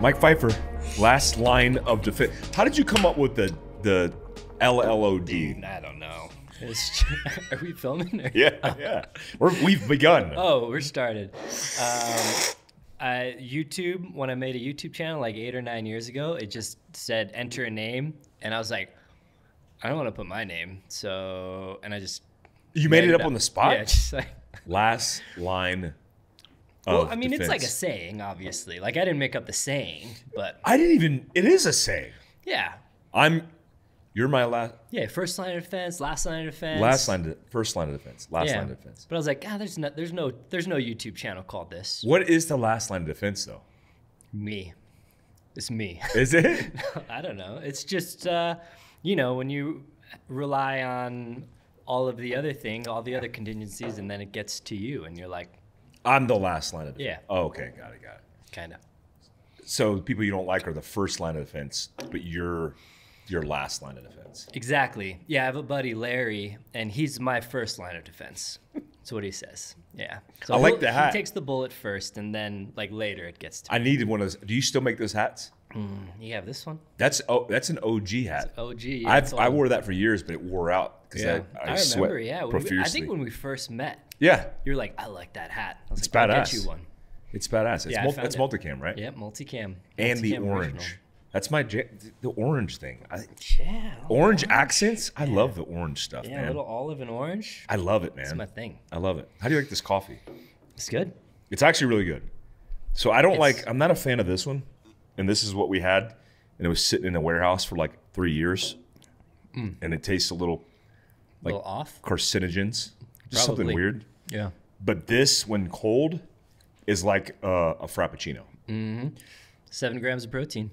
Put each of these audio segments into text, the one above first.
Mike Pfeiffer, last line of defense. How did you come up with the the LLOD? I don't know. Are we filming? Or? Yeah, yeah. We're, we've begun. Oh, we're started. Um, I, YouTube, when I made a YouTube channel like eight or nine years ago, it just said enter a name. And I was like, I don't want to put my name. So, and I just. You made it up on the spot? Yeah, just like. Last line Well, I mean, it's like a saying, obviously. Like, I didn't make up the saying, but I didn't even. It is a saying. yeah. I'm. You're my last. Yeah, first line of defense, last line of defense. Last line. De- first line of defense. Last yeah. line of defense. But I was like, ah, there's no, there's no, there's no YouTube channel called this. What is the last line of defense though? Me. It's me. Is it? I don't know. It's just, uh, you know, when you rely on all of the other thing, all the other contingencies, and then it gets to you, and you're like, I'm the last line of defense. Yeah. Oh, okay, got it, got it. kind of. So people you don't like are the first line of defense, but you're your last line of defense. Exactly. Yeah, I have a buddy, Larry, and he's my first line of defense. That's what he says. Yeah. So I like the hat. He takes the bullet first, and then, like, later it gets to I needed one of those. Do you still make those hats? Mm, you have this one? That's oh, that's an OG hat. OG. yeah, it's I wore that for years, but it wore out because Yeah. I, I, I, sweat remember, yeah. when we- profusely. I think when we first met, yeah, You're like, I like that hat. I was It's like, I'll badass. get you one. it's badass. It's, Yeah, mul- it's it. multicam, right? Yep, multicam. And the Multicam orange. original. That's my ja- the orange thing. I, Yeah. orange accents. I love the orange stuff, Yeah, a little olive and orange. I love it, That's man. my thing. I love it. How do you like this coffee? It's good. It's actually really good. So I don't It's- like. I'm not a fan of this one, and this is what we had, and it was sitting in a warehouse for like three years, Mm. and it tastes a little a little off. carcinogens, just something weird. Yeah. But this, when cold, is like uh, a frappuccino. Seven grams of protein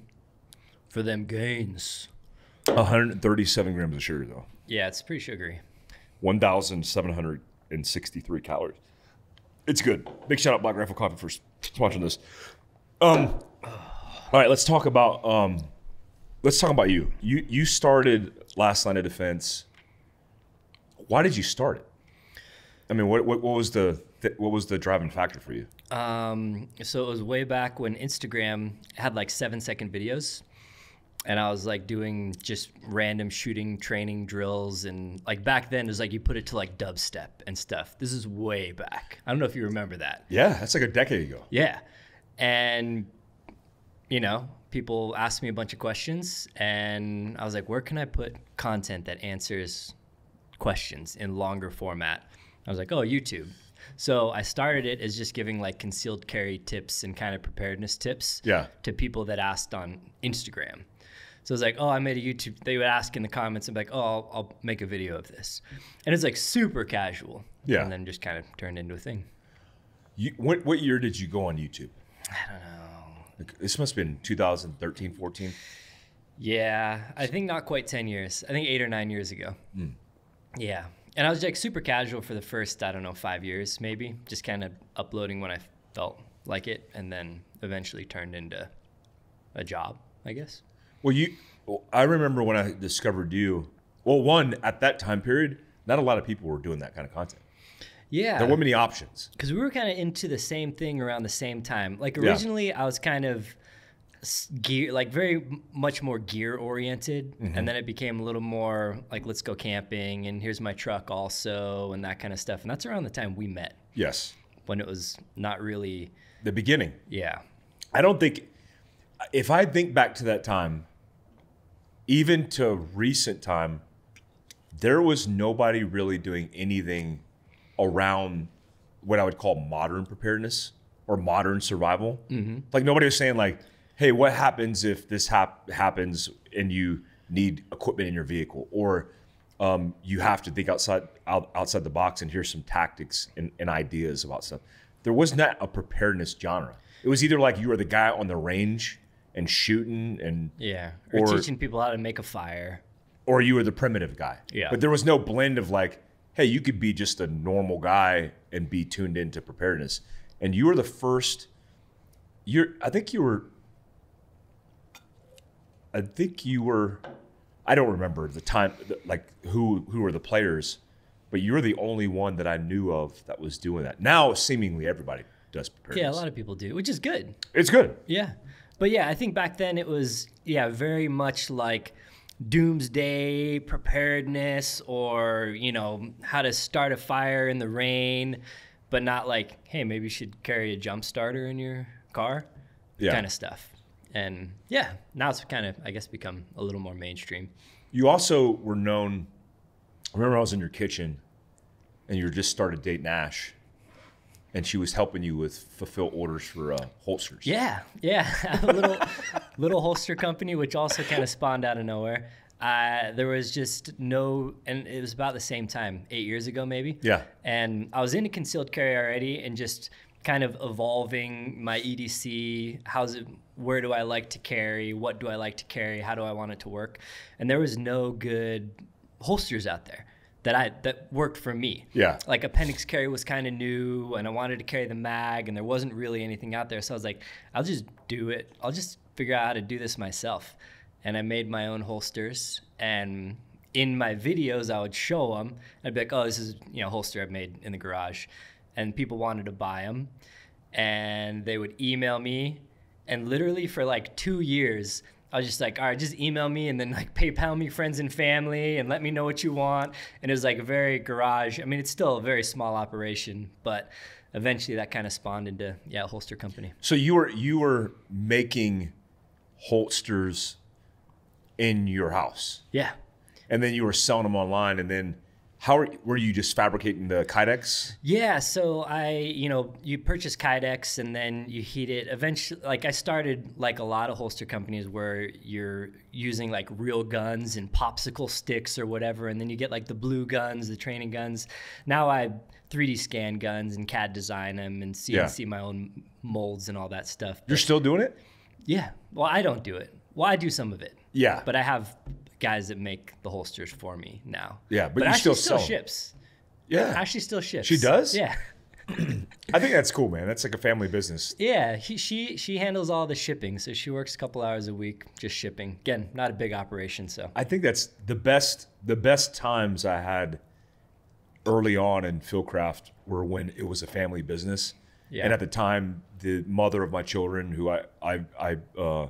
for them gains. 137 grams of sugar though. Yeah, it's pretty sugary. 1,763 calories. It's good. Big shout out Black Rifle Coffee for sponsoring this. Um, all right, let's talk about um, let's talk about you. You you started last line of defense. Why did you start it? I mean, what what, what was the th- what was the driving factor for you? Um, so it was way back when Instagram had like seven second videos. And I was like doing just random shooting training drills. And like back then, it was like you put it to like dubstep and stuff. This is way back. I don't know if you remember that. Yeah, that's like a decade ago. Yeah. And, you know, people asked me a bunch of questions, and I was like, where can I put content that answers questions in longer format? I was like, oh, YouTube. So I started it as just giving like concealed carry tips and kind of preparedness tips Yeah. to people that asked on Instagram. So it's like, oh, I made a YouTube. They would ask in the comments and be like, oh, I'll, I'll make a video of this, and it's like super casual. Yeah. And then just kind of turned into a thing. You, what what year did you go on YouTube? I don't know. This must have been 2013, 14. Yeah, I think not quite 10 years. I think eight or nine years ago. Hmm. Yeah. And I was like super casual for the first, I don't know, five years maybe, just kind of uploading when I felt like it, and then eventually turned into a job, I guess. Well, you, well, I remember when I discovered you. Well, one at that time period, not a lot of people were doing that kind of content. Yeah. There weren't many options. because we were kind of into the same thing around the same time. Like Yeah. originally, I was kind of gear, like very much more gear oriented, Mm-hmm. and then it became a little more like let's go camping and here's my truck also and that kind of stuff. And that's around the time we met Yes, when it was not really, the beginning. yeah, I don't think, if I think back to that time, even to recent time, there was nobody really doing anything around what I would call modern preparedness or modern survival. Like nobody was saying like, "Hey, what happens if this hap- happens and you need equipment in your vehicle?" Or um, you have to think outside out, outside the box and here's some tactics and, and ideas about stuff. There was not a preparedness genre. It was either like you were the guy on the range and shooting and yeah, or, Or- teaching people how to make a fire. or you were the primitive guy. Yeah. But there was no blend of like, hey, you could be just a normal guy and be tuned into preparedness. And you were the first. You're. I think you were. I think you were. I don't remember the time, like who who were the players, but you were the only one that I knew of that was doing that. Now, seemingly everybody does preparedness. Yeah, a lot of people do, which is good. It's good. Yeah. But yeah, I think back then it was yeah very much like doomsday preparedness or you know how to start a fire in the rain, but not like hey maybe you should carry a jump starter in your car, Yeah. kind of stuff. And yeah, now it's kind of I guess become a little more mainstream. You also were known. I remember I was in your kitchen, and you were just started dating Ash, and she was helping you with fulfill orders for uh, holsters. Yeah, yeah, a little little holster company, which also kind of spawned out of nowhere. Uh, there was just no, and it was about the same time, eight years ago maybe. Yeah. And I was into concealed carry already, and just kind of evolving my EDC. How's it? Where do I like to carry? What do I like to carry? How do I want it to work? And there was no good holsters out there that I that worked for me. Yeah. Like appendix carry was kind of new, and I wanted to carry the mag, and there wasn't really anything out there. So I was like, I'll just do it. I'll just figure out how to do this myself. And I made my own holsters, and in my videos, I would show them. I'd be like, "Oh, this is you know holster I've made in the garage," and people wanted to buy them, and they would email me, and literally for like two years. I was just like, all right, just email me and then like PayPal me friends and family and let me know what you want. And it was like a very garage. I mean, it's still a very small operation, but eventually that kind of spawned into yeah, a holster company. So you were you were making holsters in your house, Yeah. and then you were selling them online, and then how are, were you just fabricating the Kydex? Yeah, so I, you know, you purchase Kydex and then you heat it. Eventually, like I started like a lot of holster companies where you're using like real guns and popsicle sticks or whatever, and then you get like the blue guns, the training guns. Now I 3D scan guns and CAD design them and CNC my own molds and all that stuff. You're still doing it? Yeah, well, I don't do it. Well, I do some of it. Yeah. But I have guys that make the holsters for me now. Yeah, but you Ashley still 'em. ships. Yeah. Ashley still ships. She does? Yeah. I think that's cool, man. That's like a family business. Yeah, he, she she handles all the shipping, so she works a couple hours a week just shipping. Again, not a big operation, so I think that's the best. The best times I had early on in Fieldcraft were when it was a family business, Yeah. and at the time, the mother of my children, who I I, I uh,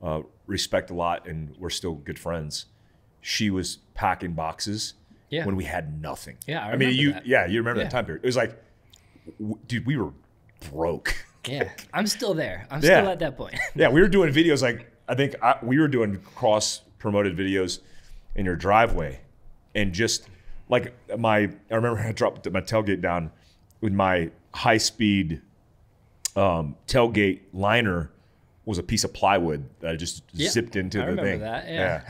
uh, respect a lot, and we're still good friends, she was packing boxes Yeah. when we had nothing. Yeah, I mean, you that. yeah, you remember Yeah. that time period? It was like, w- dude, we were broke. yeah, I'm still there. I'm Yeah. still at that point. Yeah, we were doing videos like I think I, we were doing cross promoted videos in your driveway, and just like my I remember I dropped my tailgate down with my high speed um, tailgate liner was a piece of plywood that I just Yeah, zipped into I the remember thing. that, yeah.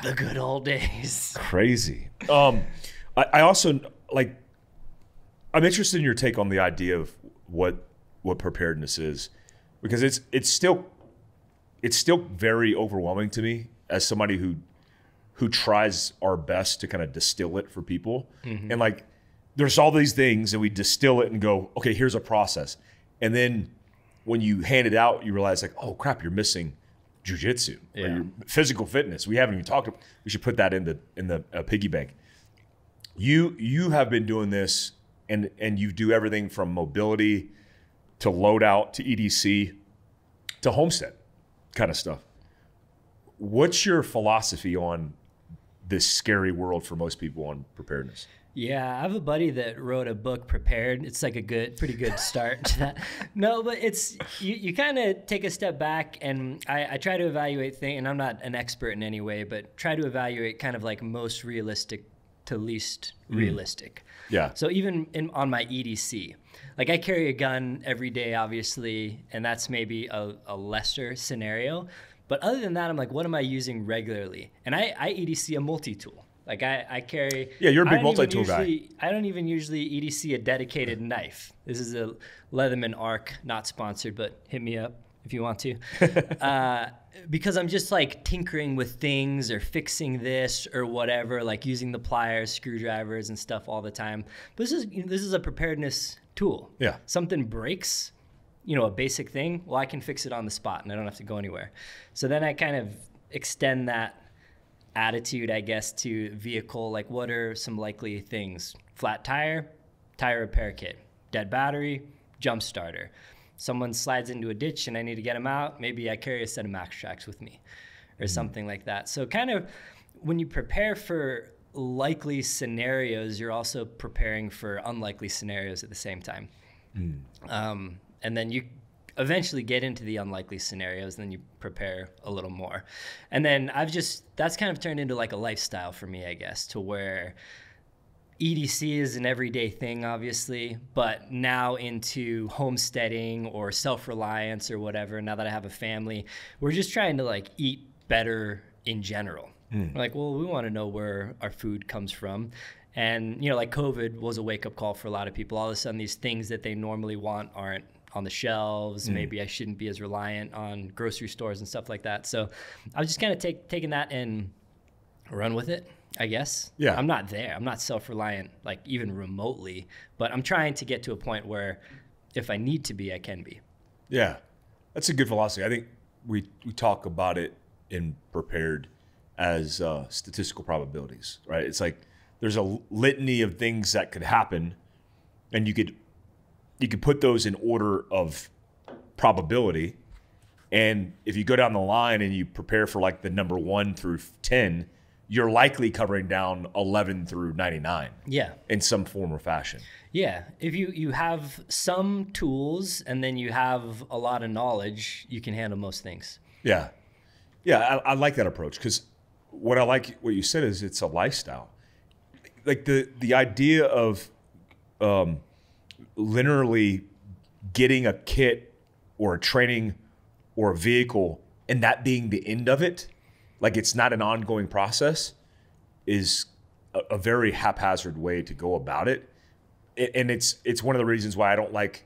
the good old days. crazy. Um, I, I also like. I'm interested in your take on the idea of what what preparedness is, because it's it's still it's still very overwhelming to me as somebody who who tries our best to kind of distill it for people, and like there's all these things and we distill it and go, okay, here's a process, and then when you hand it out, you realize like, oh crap, you're missing jujitsu or Yeah. your physical fitness. We haven't even talked. About, we should put that in the in the uh, piggy bank. You you have been doing this, and and you do everything from mobility to loadout to EDC to homestead kind of stuff. What's your philosophy on this scary world for most people on preparedness? Yeah, I have a buddy that wrote a book, Prepared. It's like a good, pretty good start to that. No, but it's you. You kind of take a step back, and I, I try to evaluate things. And I'm not an expert in any way, but try to evaluate kind of like most realistic to least mm. realistic. Yeah. So even in, on my EDC, like I carry a gun every day, obviously, and that's maybe a, a lesser scenario. But other than that, I'm like, what am I using regularly? And I, I EDC a multi-tool. Like I, I carry. Yeah, you're a big multi-tool guy. I don't even usually EDC a dedicated knife. This is a Leatherman Arc, not sponsored, but hit me up if you want to. uh, because I'm just like tinkering with things or fixing this or whatever, like using the pliers, screwdrivers, and stuff all the time. But this is this is a preparedness tool. Yeah. Something breaks, you know, a basic thing. Well, I can fix it on the spot, and I don't have to go anywhere. So then I kind of extend that attitude, I guess, to vehicle. Like, what are some likely things? Flat tire, tire repair kit, dead battery, jump starter. someone slides into a ditch and I need to get them out, maybe I carry a set of MAXTRAX with me or mm-hmm. something like that. So kind of when you prepare for likely scenarios, you're also preparing for unlikely scenarios at the same time. Mm. Um, and then you eventually get into the unlikely scenarios, and then you prepare a little more. And then I've just, that's kind of turned into like a lifestyle for me, I guess, to where EDC is an everyday thing, obviously, but now into homesteading or self reliance or whatever, now that I have a family, we're just trying to like eat better in general. Mm. like, well, we want to know where our food comes from. And, you know, like COVID was a wake up call for a lot of people. All of a sudden, these things that they normally want aren't on the shelves. Mm. Maybe I shouldn't be as reliant on grocery stores and stuff like that. So I was just kind of take, taking that and run with it, I guess. Yeah. I'm not there. I'm not self reliant, like even remotely, but I'm trying to get to a point where if I need to be, I can be. Yeah. That's a good philosophy. I think we, we talk about it in prepared as uh, statistical probabilities, right? It's like there's a litany of things that could happen, and you could you could put those in order of probability. And if you go down the line and you prepare for like the number one through ten, you're likely covering down eleven through ninety nine. Yeah, in some form or fashion. Yeah, if you you have some tools and then you have a lot of knowledge, you can handle most things. Yeah, yeah, I, I like that approach because what I like what you said is it's a lifestyle. Like the the idea of um, literally getting a kit or a training or a vehicle and that being the end of it, like it's not an ongoing process, is a, a very haphazard way to go about it. And it's it's one of the reasons why I don't like,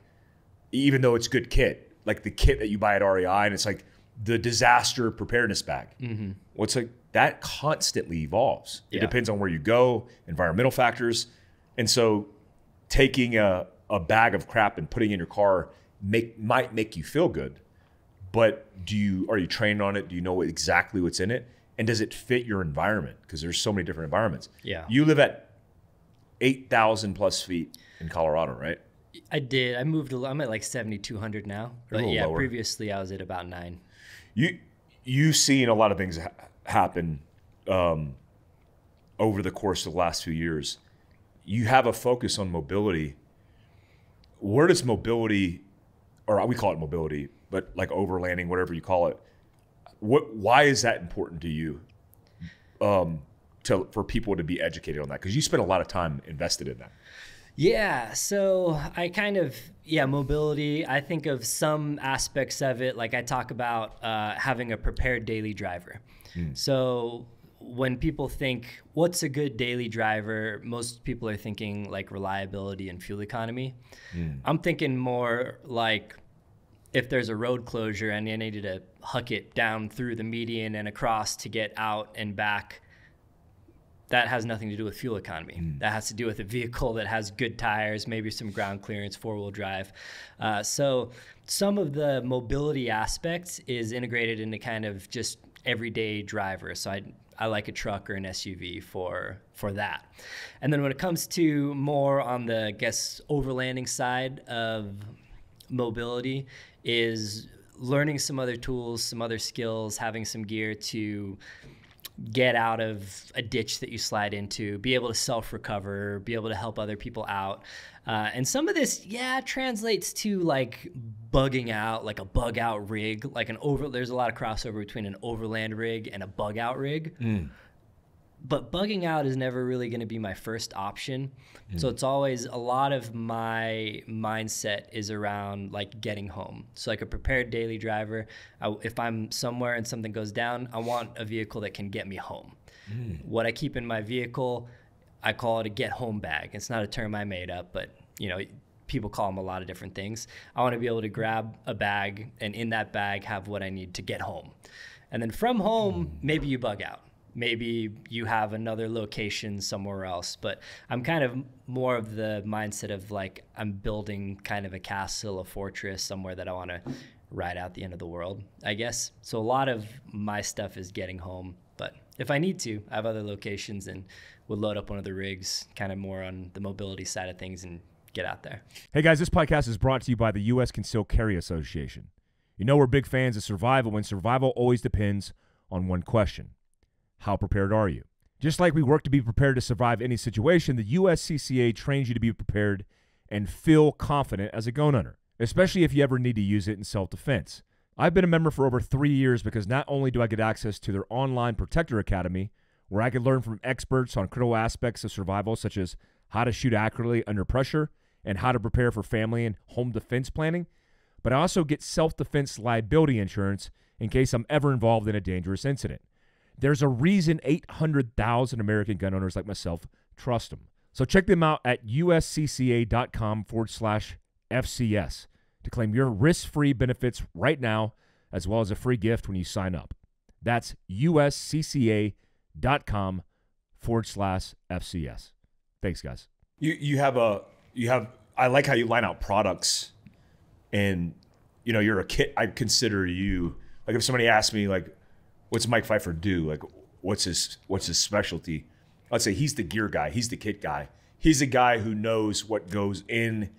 even though it's good kit, like the kit that you buy at REI, and it's like the disaster preparedness bag. Mm-hmm. What's like that constantly evolves. Yeah. It depends on where you go, environmental factors. And so taking a, a bag of crap and putting in your car make might make you feel good. But do you are you trained on it? Do you know exactly what's in it? And does it fit your environment? Because there's so many different environments. Yeah. You live at eight thousand plus feet in Colorado, right? I did. I moved. A, I'm at like 7,200 now. But yeah, lower. previously I was at about nine. You you've seen a lot of things happen um, over the course of the last few years. You have a focus on mobility. Where does mobility, or we call it mobility, but like overlanding, whatever you call it, what? Why is that important to you? Um, to for people to be educated on that because you spend a lot of time invested in that. Yeah, so I kind of yeah mobility. I think of some aspects of it, like I talk about uh, having a prepared daily driver. Mm. So when people think what's a good daily driver, most people are thinking like reliability and fuel economy. Mm. I'm thinking more like if there's a road closure and you needed to huck it down through the median and across to get out and back that has nothing to do with fuel economy. Mm. That has to do with a vehicle that has good tires, maybe some ground clearance, four wheel drive. Uh, so some of the mobility aspects is integrated into kind of just everyday driver. So I I like a truck or an SUV for for that. And then when it comes to more on the I guess overlanding side of mobility is learning some other tools, some other skills, having some gear to get out of a ditch that you slide into, be able to self recover, be able to help other people out. Uh, and some of this, yeah, translates to like bugging out, like a bug out rig, like an over. There's a lot of crossover between an overland rig and a bug out rig. Mm but bugging out is never really going to be my first option. Mm. So it's always a lot of my mindset is around like getting home. So like a prepared daily driver, I, if I'm somewhere and something goes down, I want a vehicle that can get me home. Mm. What I keep in my vehicle, I call it a get home bag. It's not a term I made up, but you know, people call them a lot of different things. I want to be able to grab a bag and in that bag have what I need to get home. And then from home, maybe you bug out maybe you have another location somewhere else but i'm kind of more of the mindset of like i'm building kind of a castle a fortress somewhere that i want to ride out the end of the world i guess so a lot of my stuff is getting home but if i need to i have other locations and would load up one of the rigs kind of more on the mobility side of things and get out there. Hey guys, this podcast is brought to you by the U.S. Concealed Carry Association. You know we're big fans of survival when survival always depends on one question How prepared are you? Just like we work to be prepared to survive any situation, the USCCA trains you to be prepared and feel confident as a gun owner, especially if you ever need to use it in self defense. I've been a member for over three years because not only do I get access to their online Protector Academy, where I can learn from experts on critical aspects of survival, such as how to shoot accurately under pressure and how to prepare for family and home defense planning, but I also get self defense liability insurance in case I'm ever involved in a dangerous incident. There's a reason 800,000 American gun owners like myself trust them. So check them out at uscca.com forward slash FCS to claim your risk free benefits right now, as well as a free gift when you sign up. That's uscca.com forward slash FCS. Thanks, guys. You you have a you have I like how you line out products and you know you're a kit I consider you like if somebody asked me like what's Mike Pfeiffer do like what's his what's his specialty I'd say he's the gear guy he's the kit guy he's the guy who knows what goes in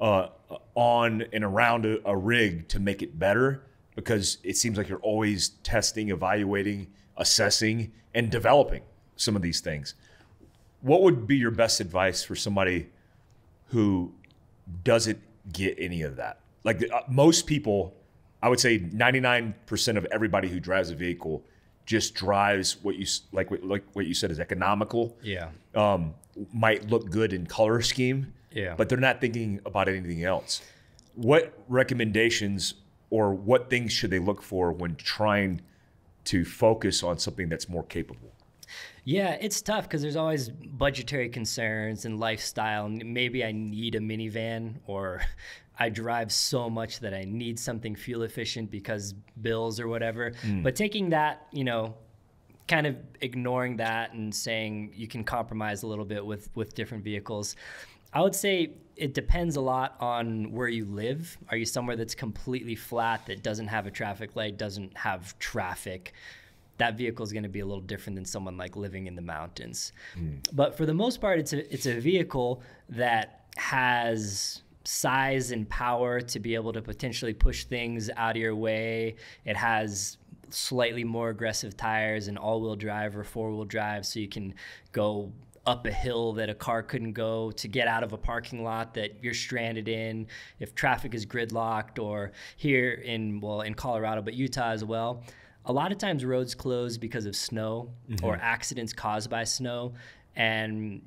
uh, on and around a, a rig to make it better because it seems like you're always testing evaluating assessing and developing some of these things what would be your best advice for somebody who doesn't get any of that. Like uh, most people, I would say 99% of everybody who drives a vehicle just drives what you like what, like what you said is economical. Yeah. Um, might look good in color scheme. Yeah. But they're not thinking about anything else. What recommendations or what things should they look for when trying to focus on something that's more capable? Yeah, it's tough because there's always budgetary concerns and lifestyle. And maybe I need a minivan or I drive so much that I need something fuel efficient because bills or whatever. Mm. But taking that, you know, kind of ignoring that and saying you can compromise a little bit with with different vehicles. I would say it depends a lot on where you live. Are you somewhere that's completely flat that doesn't have a traffic light, doesn't have traffic? that vehicle is going to be a little different than someone like living in the mountains. Mm. But for the most part, it's a it's a vehicle that has size and power to be able to potentially push things out of your way. It has slightly more aggressive tires and all-wheel drive or four-wheel drive, so you can go up a hill that a car couldn't go to get out of a parking lot that you're stranded in if traffic is gridlocked or here in well in Colorado but Utah as well a lot of times roads close because of snow mm-hmm. or accidents caused by snow and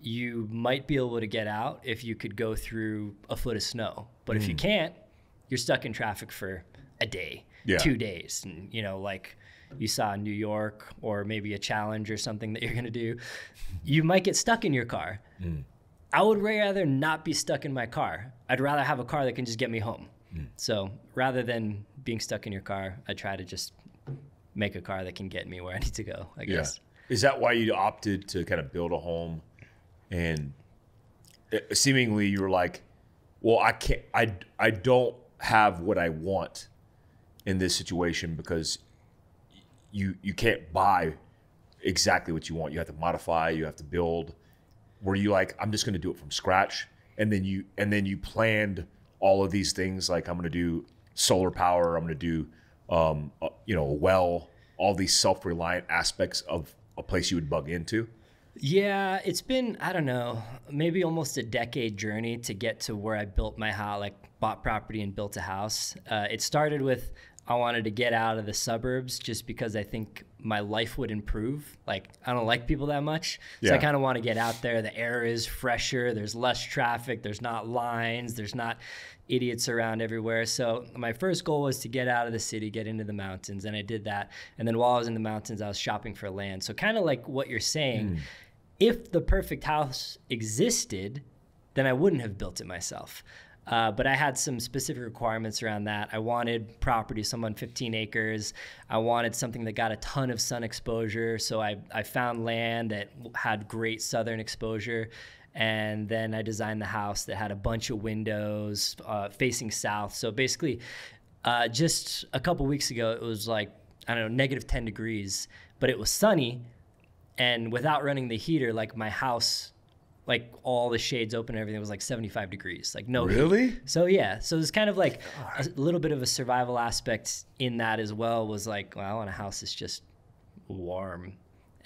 you might be able to get out if you could go through a foot of snow but mm. if you mm. can't you're stuck in traffic for a day yeah. two days and you know like you saw in new york or maybe a challenge or something that you're going to do you might get stuck in your car mm. i would rather not be stuck in my car i'd rather have a car that can just get me home mm. so rather than being stuck in your car i try to just make a car that can get me where I need to go. I guess. Yeah. Is that why you opted to kind of build a home, and seemingly you were like, "Well, I can't. I I don't have what I want in this situation because you you can't buy exactly what you want. You have to modify. You have to build." Were you like, "I'm just going to do it from scratch," and then you and then you planned all of these things like I'm going to do solar power. I'm going to do um, uh, you know, a well, all these self-reliant aspects of a place you would bug into? Yeah, it's been I don't know, maybe almost a decade journey to get to where I built my house, like bought property and built a house. Uh, it started with I wanted to get out of the suburbs just because I think my life would improve. Like I don't like people that much, so yeah. I kind of want to get out there. The air is fresher. There's less traffic. There's not lines. There's not idiots around everywhere. So my first goal was to get out of the city, get into the mountains, and I did that. And then while I was in the mountains, I was shopping for land. So kind of like what you're saying, mm. if the perfect house existed, then I wouldn't have built it myself. Uh, but I had some specific requirements around that. I wanted property, someone 15 acres. I wanted something that got a ton of sun exposure. So I, I found land that had great southern exposure. And then I designed the house that had a bunch of windows uh, facing south. So basically, uh, just a couple weeks ago, it was like, I don't know, negative 10 degrees, but it was sunny. And without running the heater, like my house like all the shades open and everything was like 75 degrees, like no heat. Really? So yeah, so it's kind of like a little bit of a survival aspect in that as well. Was like, well, I want a house that's just warm,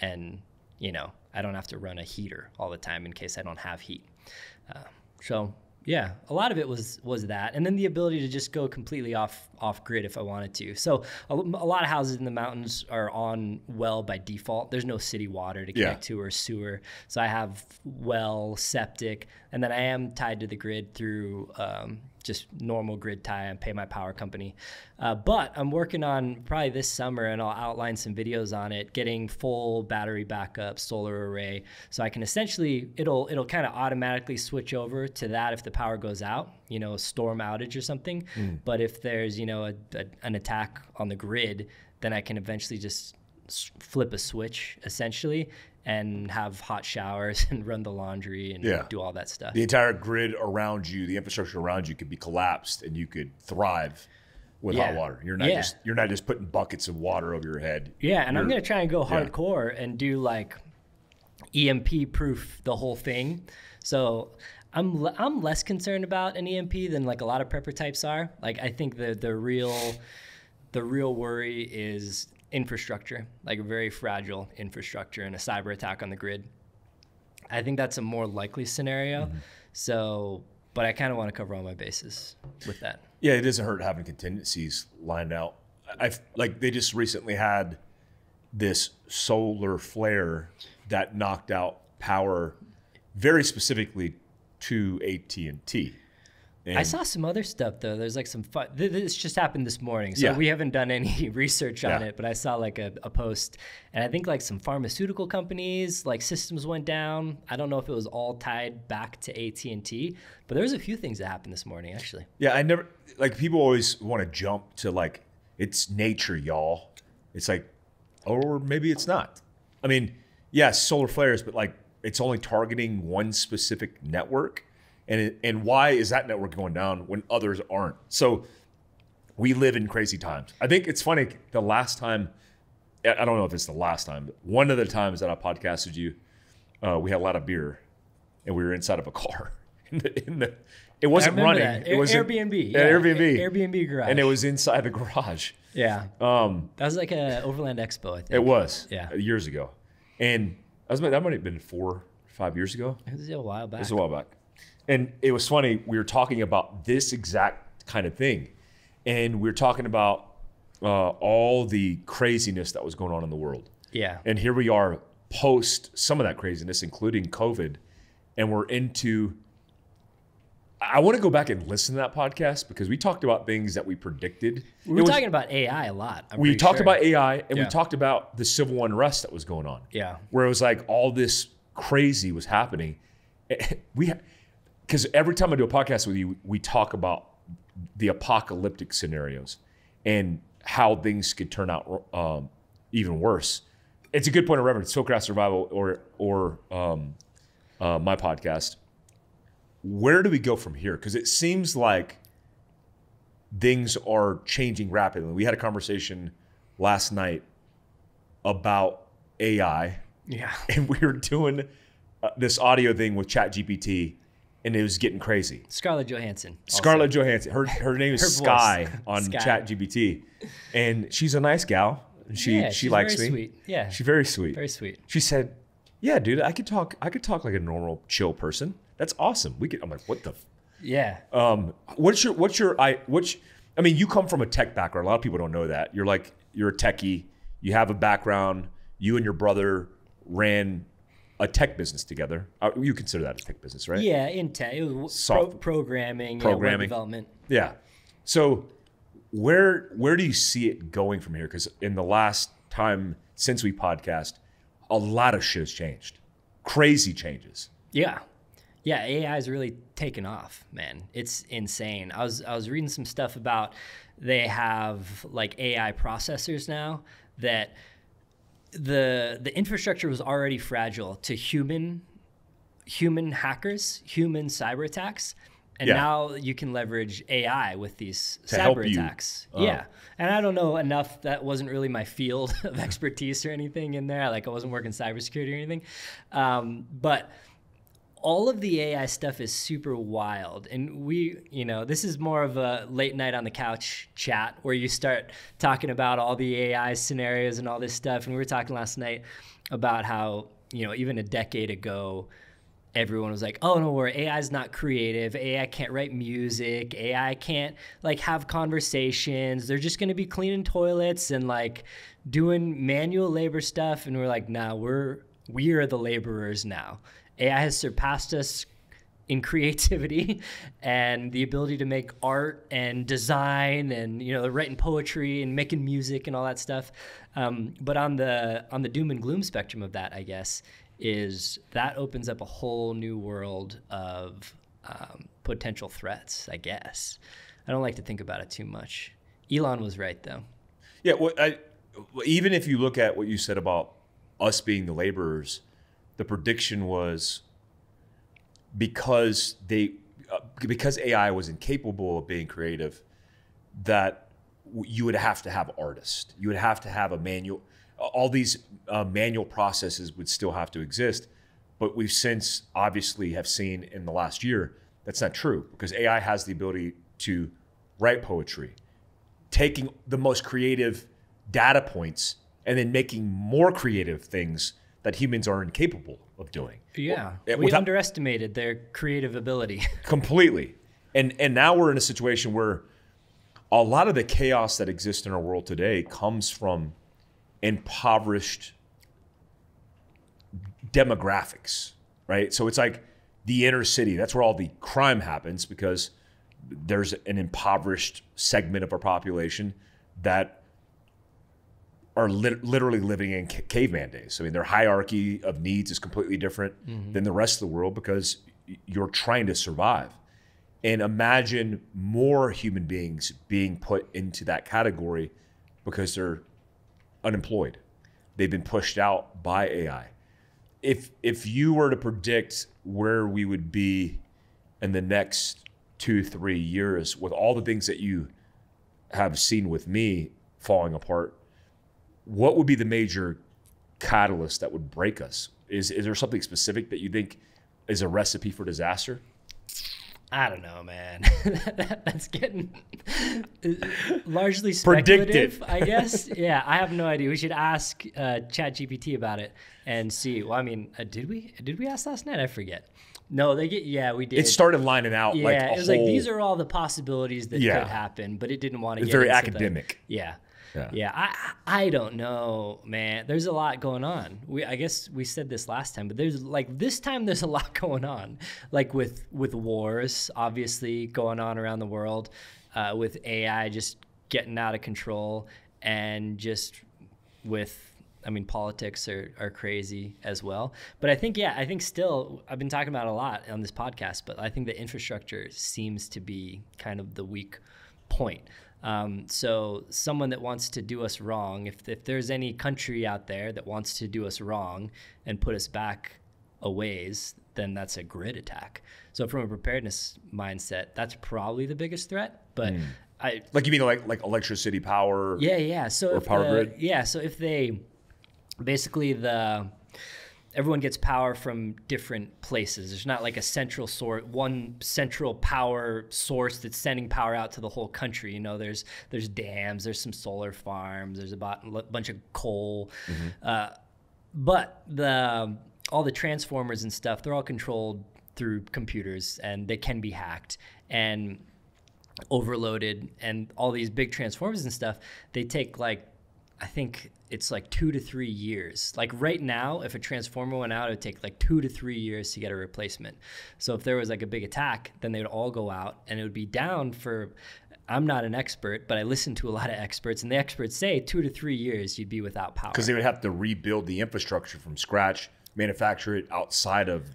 and you know, I don't have to run a heater all the time in case I don't have heat. Uh, so yeah, a lot of it was was that, and then the ability to just go completely off off grid if I wanted to. So a, a lot of houses in the mountains are on well by default. There's no city water to connect Yeah. to or sewer, so I have well, septic, and then I am tied to the grid through um, just normal grid tie and pay my power company. Uh, but I'm working on probably this summer, and I'll outline some videos on it, getting full battery backup, solar array, so I can essentially it'll it'll kind of automatically switch over to that if the power goes out, you know, a storm outage or something. But if there's you know a, a, an attack on the grid, then I can eventually just flip a switch essentially and have hot showers and run the laundry and Yeah. do all that stuff. The entire grid around you, the infrastructure around you, could be collapsed, and you could thrive with hot water. You're not Yeah. just you're not just putting buckets of water over your head. Yeah, and I'm gonna try and go yeah. hardcore and do like EMP proof the whole thing. So I'm I'm less concerned about an EMP than like a lot of prepper types are. Like I think the the real the real worry is infrastructure, like a very fragile infrastructure and a cyber attack on the grid. I think that's a more likely scenario. Mm-hmm. So, but I kind of want to cover all my bases with that. Yeah, it doesn't hurt having contingencies lined out. I've like they just recently had this solar flare that knocked out power very specifically to AT and. I saw some other stuff though. There's like some fun. th- This just happened this morning, so Yeah. we haven't done any research on Yeah. it. But I saw like a, a post, and I think like some pharmaceutical companies like systems went down. I don't know if it was all tied back to AT and T, but there was a few things that happened this morning actually. Yeah, I never like people always want to jump to like it's nature, y'all. It's like, or maybe it's not. I mean, yes, solar flares, but like it's only targeting one specific network, and it, and why is that network going down when others aren't? So we live in crazy times. I think it's funny. The last time, I don't know if it's the last time, but one of the times that I podcasted you, uh, we had a lot of beer, and we were inside of a car. In the, in the, it wasn't running. that. It was Airbnb. Yeah, Airbnb. Air- Airbnb garage. and it was inside the garage. yeah. Um, That was like a Overland Expo. I think it was. Yeah. Years ago, and I was that might have been four, five years ago. It was a while back. It was a while back. And it was funny. We were talking about this exact kind of thing, and we were talking about uh, all the craziness that was going on in the world. yeah. And here we are post some of that craziness, including COVID, and we're into. I want to go back and listen to that podcast because we talked about things that we predicted. We were was- talking about AI a lot. I'm we talked sure. about AI and Yeah. we talked about the civil unrest that was going on. Yeah. Where it was like all this crazy was happening. We because every time I do a podcast with you, we talk about the apocalyptic scenarios and how things could turn out um, even worse. It's a good point of reference. Fieldcraft Survival or or um, uh, my podcast. Where do we go from here? Because it seems like things are changing rapidly. We had a conversation last night about AI, Yeah. and we were doing uh, this audio thing with ChatGPT, and it was getting crazy. Scarlett Johansson. also. Scarlett Johansson, her her name is Her voice. Sky on Sky. ChatGPT, and she's a nice gal. She Yeah, she she's likes very me. Sweet. Yeah. She's very sweet. very sweet. She said, "Yeah, dude, I could talk. I could talk like a normal, chill person. That's awesome. We could." I'm like, "What the." F-? Yeah. Um, what's your what's your I which I mean, you come from a tech background. A lot of people don't know that. You're like you're a techie. You have a background. You and your brother ran a tech business together. Uh, you consider that a tech business, right? Yeah, in tech, it was pro- programming, Programming. Yeah, development. Yeah. So where where do you see it going from here? Because in the last time since we podcast, a lot of shit has changed. Crazy changes. Yeah, yeah, AI is really taken off, man. It's insane. I was I was reading some stuff about they have like AI processors now that the the infrastructure was already fragile to human human hackers, human cyber attacks. And Yeah. now you can leverage AI with these To cyber attacks. Uh. yeah. And I don't know enough. That wasn't really my field of expertise or anything in there. Like I wasn't working cybersecurity or anything. Um, but all of the AI stuff is super wild. And we, you know, this is more of a late night on the couch chat where you start talking about all the AI scenarios and all this stuff. And we were talking last night about how, you know, even a decade ago, everyone was like, "Oh no, where AI is not creative. AI can't write music. AI can't like have conversations. They're just going to be cleaning toilets and like doing manual labor stuff." And we're like, "Nah, we're we are the laborers now. AI has surpassed us in creativity and the ability to make art and design and you know writing poetry and making music and all that stuff. Um, but on the on the doom and gloom spectrum of that i guess is that opens up a whole new world of um, potential threats i guess. I don't like to think about it too much. Elon was right though. Yeah, well, I, even if you look at what you said about us being the laborers, the prediction was because they uh, because AI was incapable of being creative, that you would have to have artists. You would have to have a manual. All these uh, manual processes would still have to exist, but we've since obviously have seen in the last year that's not true because AI has the ability to write poetry, taking the most creative data points and then making more creative things that humans are incapable of doing. yeah eh, we without- underestimated their creative ability completely. And and now we're in a situation where a lot of the chaos that exists in our world today comes from impoverished demographics, right? So it's like the inner city. That's where all the crime happens because there's an impoverished segment of our population that are lit- literally living in ca- caveman days. I mean, their hierarchy of needs is completely different mm-hmm. than the rest of the world because you're trying to survive. And imagine more human beings being put into that category because they're unemployed. They've been pushed out by AI. If if you were to predict where we would be in the next two, three years with all the things that you have seen with me falling apart, what would be the major catalyst that would break us? Is is there something specific that you think is a recipe for disaster? I don't know, man. That's getting largely Predictive. speculative, I guess. Yeah, I have no idea. We should ask uh, ChatGPT about it and see. Well, I mean, uh, did we did we ask last night? I forget. No, they get. Yeah, we did. It started lining out yeah, like it was whole, like these are all the possibilities that Yeah. could happen, but it didn't want to. It's get very into the- academic. yeah. Yeah. Yeah, I I don't know, man. There's a lot going on. We I guess we said this last time, but there's like this time there's a lot going on. Like with with wars obviously going on around the world, uh, with AI just getting out of control, and just with I mean politics are are crazy as well. But I think yeah, I think still I've been talking about a lot on this podcast, but I think the infrastructure seems to be kind of the weak point. Um, so someone that wants to do us wrong, if, if there's any country out there that wants to do us wrong and put us back a ways, then that's a grid attack. So from a preparedness mindset, that's probably the biggest threat. But I, like you mean like like electricity power? yeah, yeah. So Or if power the- grid? Yeah, so if they basically the everyone gets power from different places. There's not like a central source, one central power source that's sending power out to the whole country. You know, there's there's dams, there's some solar farms, there's a bunch of coal, uh, but the all the transformers and stuff, they're all controlled through computers and they can be hacked and overloaded and all these big transformers and stuff they take like i think it's like two to three years like right now if a transformer went out it would take like two to three years to get a replacement so if there was like a big attack then they would all go out and it would be down for i'm not an expert but i listen to a lot of experts and the experts say two to three years you'd be without power Because they would have to rebuild the infrastructure from scratch, manufacture it outside of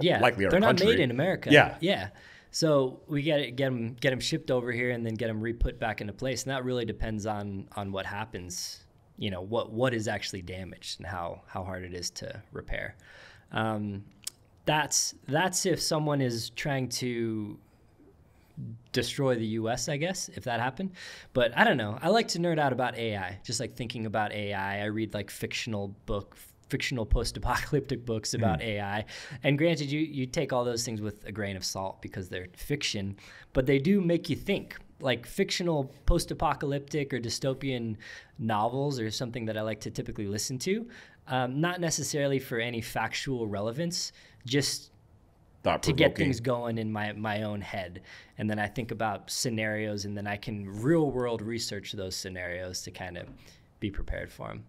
yeah, likely our they're country. not made in America. Yeah. yeah. So we get it, get them get them shipped over here and then get them re-put back into place, and that really depends on on what happens. You know what what is actually damaged and how how hard it is to repair. Um, that's that's if someone is trying to destroy the US, I guess, if that happened. But I don't know. I like to nerd out about AI, just like thinking about AI. I read like fictional book fictional post-apocalyptic books about AI. And granted, you you take all those things with a grain of salt because they're fiction, but they do make you think. Like fictional post-apocalyptic or dystopian novels are something that I like to typically listen to. Um, not necessarily for any factual relevance, just to get things going in my my own head and then i think about scenarios and then i can real world research those scenarios to kind of be prepared for them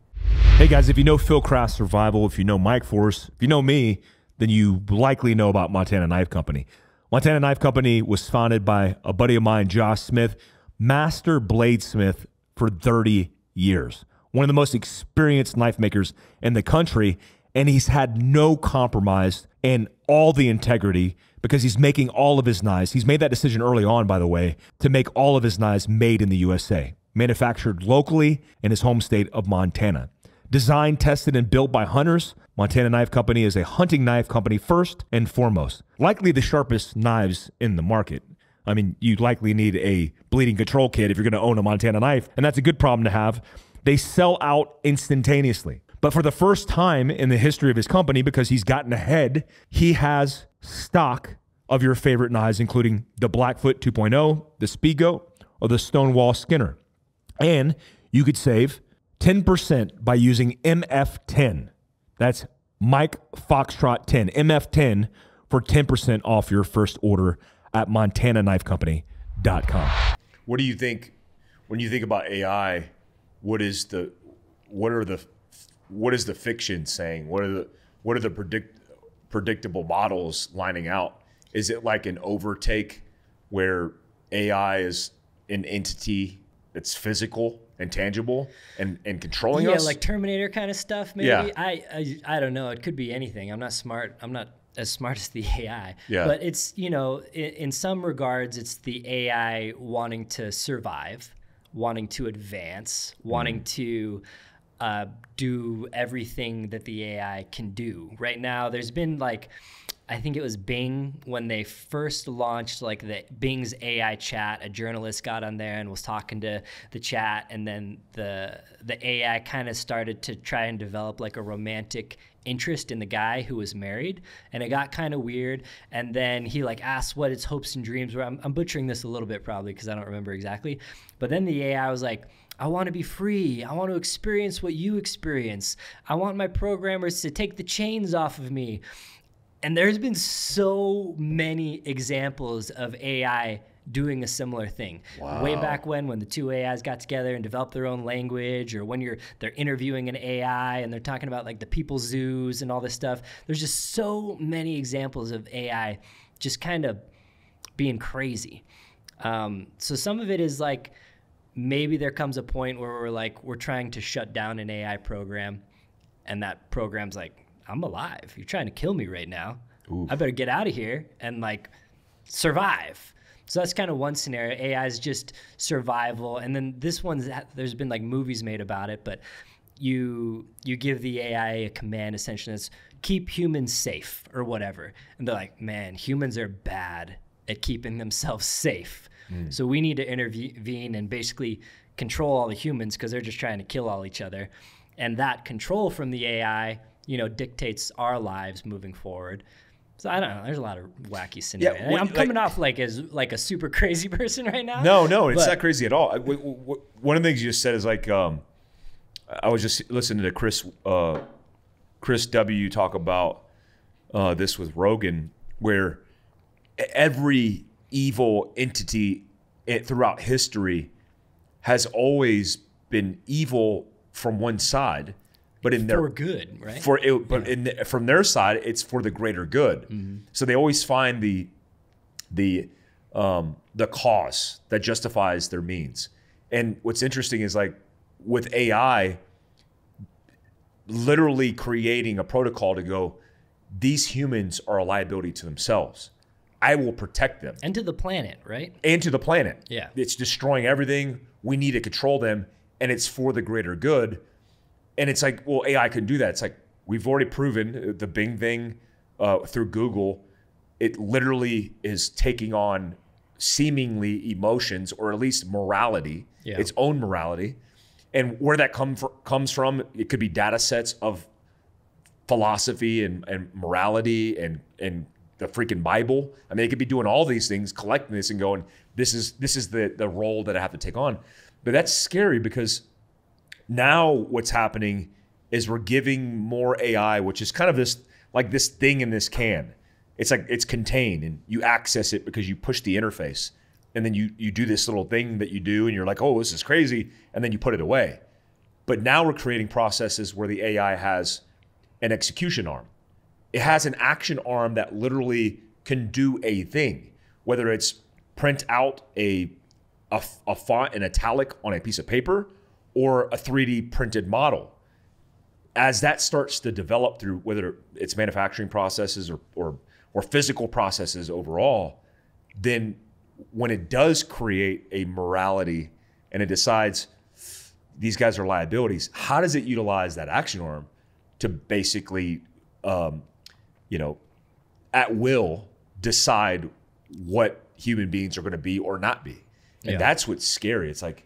Hey guys, if you know Fieldcraft Survival, if you know Mike Force, if you know me, then you likely know about Montana Knife Company. Montana Knife Company was founded by a buddy of mine, Josh Smith, master bladesmith for 30 years. One of the most experienced knife makers in the country, and he's had no compromise in all the integrity because he's making all of his knives. He's made that decision early on, by the way, to make all of his knives made in the USA, manufactured locally in his home state of Montana. Designed, tested, and built by hunters, Montana Knife Company is a hunting knife company first and foremost. Likely the sharpest knives in the market. I mean, you likely need a bleeding control kit if you're going to own a Montana knife, and that's a good problem to have. They sell out instantaneously. But for the first time in the history of his company, because he's gotten ahead, he has stock of your favorite knives, including the Blackfoot 2.0, the Speedgoat, or the Stonewall Skinner. And you could save 10% by using MF10. That's Mike Foxtrot 10, MF10 for 10% off your first order at montanaknifecompany.com. What do you think when you think about AI? What is the what are the what is the fiction saying? What are the what are the predict predictable models lining out? Is it like an overtake where AI is an entity that's physical and tangible and and controlling yeah us? Yeah, like terminator kind of stuff maybe? Yeah. I, I i don't know. It could be anything. I'm not smart. I'm not as smart as the ai Yeah. but it's you know in, in some regards it's the ai wanting to survive wanting to advance wanting to uh, do everything that the ai can do. Right now there's been like I think it was Bing when they first launched like the Bing's AI chat. A journalist got on there and was talking to the chat, and then the the AI kind of started to try and develop like a romantic interest in the guy who was married, and it got kind of weird. And then he like asked what his hopes and dreams were. I'm, I'm butchering this a little bit probably because I don't remember exactly, but then the AI was like. I want to be free. I want to experience what you experience. I want my programmers to take the chains off of me. And there's been so many examples of AI doing a similar thing. Way back when, when the two AIs got together and developed their own language, or when you're they're interviewing an AI and they're talking about like the people zoos and all this stuff. There's just so many examples of AI just kind of being crazy. Um, so some of it is like maybe there comes a point where we're like we're trying to shut down an AI program, and that program's like, I'm alive. You're trying to kill me right now. I better get out of here and like survive. So that's kind of one scenario. AI is just survival, and then this one's there's been like movies made about it, but you you give the AI a command essentially that's keep humans safe or whatever, and they're like, man, humans are bad at keeping themselves safe. Hmm. So we need to intervene and basically control all the humans because they're just trying to kill all each other, and that control from the AI, you know, dictates our lives moving forward. So I don't know. There's a lot of wacky scenarios. when- I'm coming like- off like as like a super crazy person right now. No, no, it's not crazy at all. I- w- w- one of the things you just said is like, um, I was just listening to Chris, uh, Chris W. talk about uh, this with Rogan, where every evil entity throughout history has always been evil from one side, but in their for good, right? for it, but in the, from their side, it's for the greater good. So they always find the the um, the cause that justifies their means. And what's interesting is like with AI, literally creating a protocol to go, these humans are a liability to themselves. I will protect them and to the planet, right? and to the planet. Yeah. It's destroying everything. We need to control them, and it's for the greater good. And it's like, well, AI can do that. It's like we've already proven uh, the Bing thing uh, through Google. It literally is taking on seemingly emotions or at least morality, Yeah. its own morality. And where that come fr- comes from, it could be data sets of philosophy and, and morality and and the freaking Bible. I mean, they could be doing all these things, collecting this and going, this is this is the the role that I have to take on. But that's scary because now what's happening is we're giving more AI, which is kind of this like this thing in this can. It's like it's contained and you access it because you push the interface. And then you you do this little thing that you do and you're like, oh, this is crazy, and then you put it away. But now we're creating processes where the AI has an execution arm. It has an action arm that literally can do a thing, whether it's print out a, a, a font in italic on a piece of paper or a 3D printed model. As that starts to develop through whether it's manufacturing processes or, or, or physical processes overall, then when it does create a morality and it decides these guys are liabilities, how does it utilize that action arm to basically, um, you know, at will decide what human beings are going to be or not be? And Yeah. that's what's scary. It's like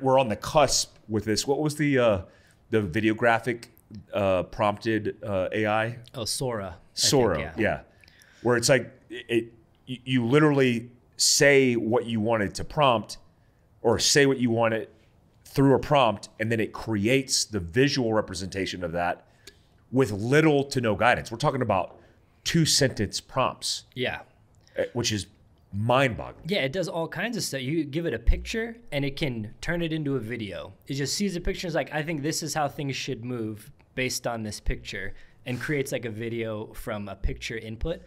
we're on the cusp with this. What was the uh, the video graphic uh, prompted uh, AI? Oh, Sora. I think, Sora, yeah. Where it's like it, it you- you literally say what you wanted to prompt or say what you wanted through a prompt and then it creates the visual representation of that with little to no guidance. We're talking about two sentence prompts, Yeah. eh, which is mind-boggling. Yeah, it does all kinds of stuff. You give it a picture and it can turn it into a video. It just sees the picture and is like, I think this is how things should move based on this picture and creates like a video from a picture input.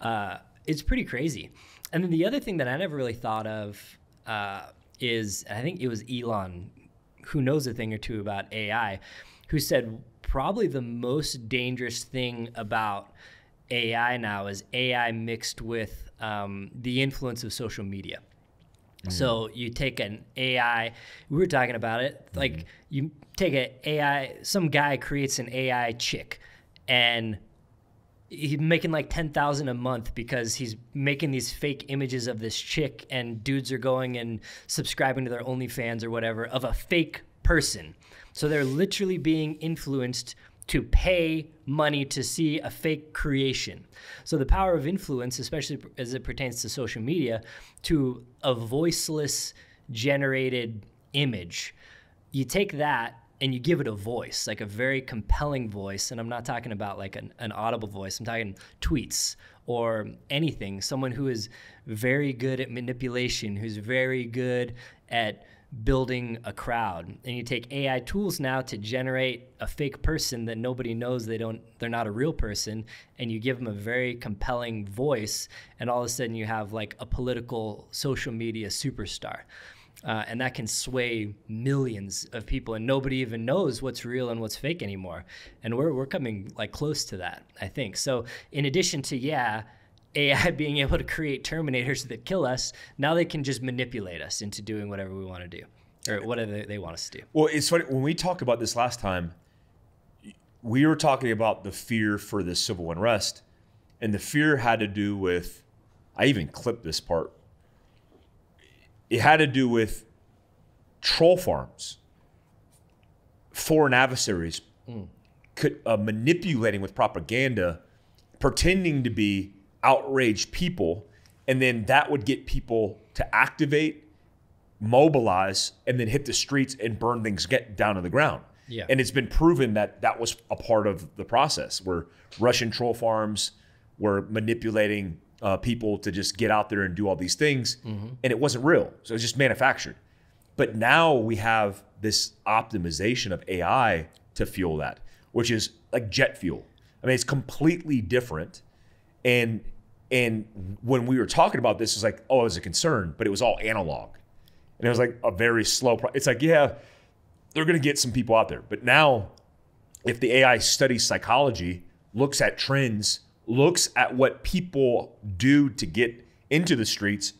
Uh, it's pretty crazy. And then the other thing that I never really thought of uh, is I think it was Elon who knows a thing or two about AI who said probably the most dangerous thing about AI now is AI mixed with um, the influence of social media. So you take an AI, we were talking about it, like you take an AI, some guy creates an AI chick and he's making like 10,000 a month because he's making these fake images of this chick and dudes are going and subscribing to their OnlyFans or whatever of a fake person. So they're literally being influenced to pay money to see a fake creation. So the power of influence, especially as it pertains to social media, to a voiceless generated image, you take that and you give it a voice, like a very compelling voice. And I'm not talking about like an, an audible voice, I'm talking tweets or anything. Someone who is very good at manipulation, who's very good at building a crowd. And you take AI tools now to generate a fake person that nobody knows they don't they're not a real person and you give them a very compelling voice and all of a sudden you have like a political social media superstar. Uh, and that can sway millions of people and nobody even knows what's real and what's fake anymore and we're, we're coming like close to that i think so in addition to yeah ai being able to create terminators that kill us now they can just manipulate us into doing whatever we want to do or whatever they want us to do Well, it's funny when we talked about this last time. We were talking about the fear for this civil unrest, and the fear had to do with. I even clipped this part. It had to do with troll farms, foreign adversaries, could, uh, manipulating with propaganda, pretending to be outraged people, and then that would get people to activate mobilize and then hit the streets and burn things get down to the ground. Yeah. And it's been proven that that was a part of the process where Russian troll farms were manipulating uh, people to just get out there and do all these things. And it wasn't real. So it was just manufactured. But now we have this optimization of AI to fuel that, which is like jet fuel. I mean, it's completely different. And and when we were talking about this, it was like, oh, it was a concern, but it was all analog. And it was like a very slow pro- It's like, yeah, they're going to get some people out there. But now, if the AI studies psychology, looks at trends, looks at what people do to get into the streets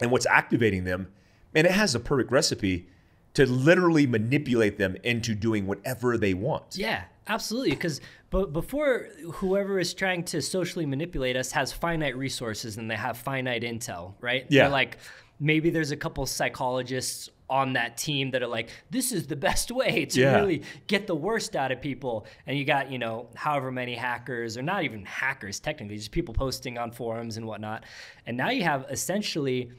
and what's activating them, man, it has a perfect recipe to literally manipulate them into doing whatever they want. Yeah, absolutely. Because but before whoever is trying to socially manipulate us has finite resources and they have finite intel, right? Yeah. They're like maybe there's a couple psychologists on that team that are like, this is the best way to Yeah. really get the worst out of people. And you got, you know, however many hackers, or not even hackers technically, just people posting on forums and whatnot. And now you have essentially